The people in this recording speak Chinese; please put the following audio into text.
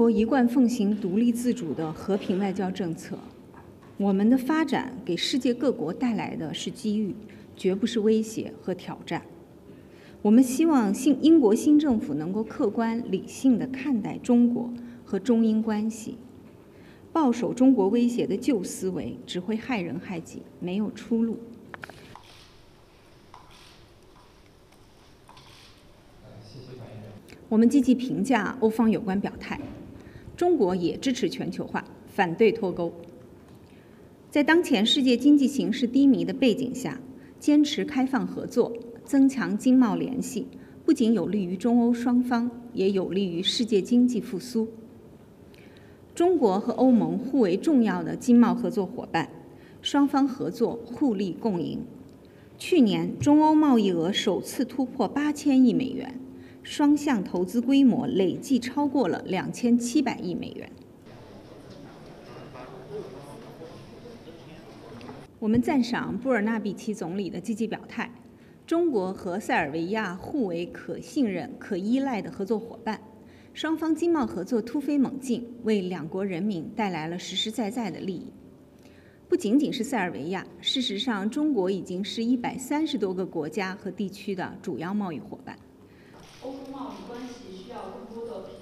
国一贯奉行独立自主的和平外交政策，我们的发展给世界各国带来的是机遇，绝不是威胁和挑战。我们希望新英国新政府能够客观理性地看待中国和中英关系。抱守中国威胁的旧思维只会害人害己，没有出路。我们积极评价欧方有关表态，中国也支持全球化，反对脱钩。在当前世界经济形势低迷的背景下，坚持开放合作。增强经贸联系，不仅有利于中欧双方，也有利于世界经济复苏。中国和欧盟互为重要的经贸合作伙伴，双方合作互利共赢。去年，中欧贸易额首次突破八千亿美元，双向投资规模累计超过了两千七百亿美元。我们赞赏布尔纳比奇总理的积极表态。中国和塞尔维亚互为可信任、可依赖的合作伙伴，双方经贸合作突飞猛进，为两国人民带来了实实在在的利益。不仅仅是塞尔维亚，事实上，中国已经是一百三十多个国家和地区的主要贸易伙伴。欧洲贸易关系需要更多的